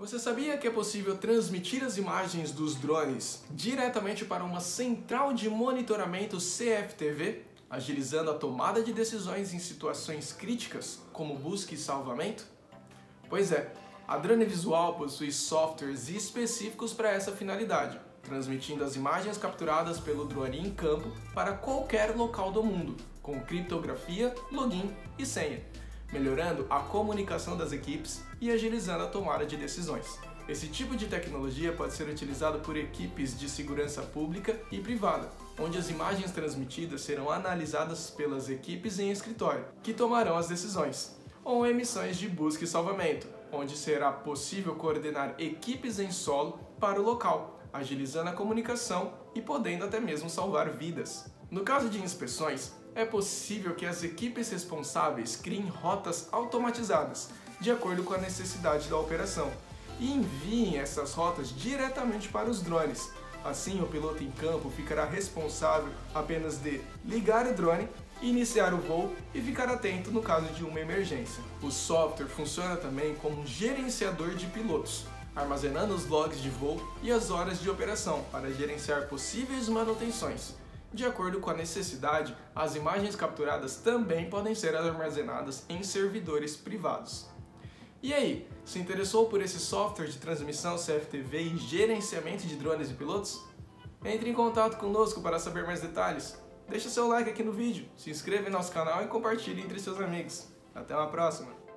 Você sabia que é possível transmitir as imagens dos drones diretamente para uma central de monitoramento CFTV, agilizando a tomada de decisões em situações críticas, como busca e salvamento? Pois é, a Drone Visual possui softwares específicos para essa finalidade, transmitindo as imagens capturadas pelo drone em campo para qualquer local do mundo, com criptografia, login e senha melhorando a comunicação das equipes e agilizando a tomada de decisões. Esse tipo de tecnologia pode ser utilizado por equipes de segurança pública e privada, onde as imagens transmitidas serão analisadas pelas equipes em escritório, que tomarão as decisões, ou em missões de busca e salvamento, onde será possível coordenar equipes em solo para o local, agilizando a comunicação e podendo até mesmo salvar vidas. No caso de inspeções, é possível que as equipes responsáveis criem rotas automatizadas, de acordo com a necessidade da operação, e enviem essas rotas diretamente para os drones. Assim, o piloto em campo ficará responsável apenas de ligar o drone, iniciar o voo e ficar atento no caso de uma emergência. O software funciona também como um gerenciador de pilotos, armazenando os logs de voo e as horas de operação para gerenciar possíveis manutenções. De acordo com a necessidade, as imagens capturadas também podem ser armazenadas em servidores privados. E aí, se interessou por esse software de transmissão CFTV e gerenciamento de drones e pilotos? Entre em contato conosco para saber mais detalhes. Deixe seu like aqui no vídeo, se inscreva em nosso canal e compartilhe entre seus amigos. Até uma próxima!